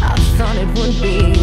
i thought it would be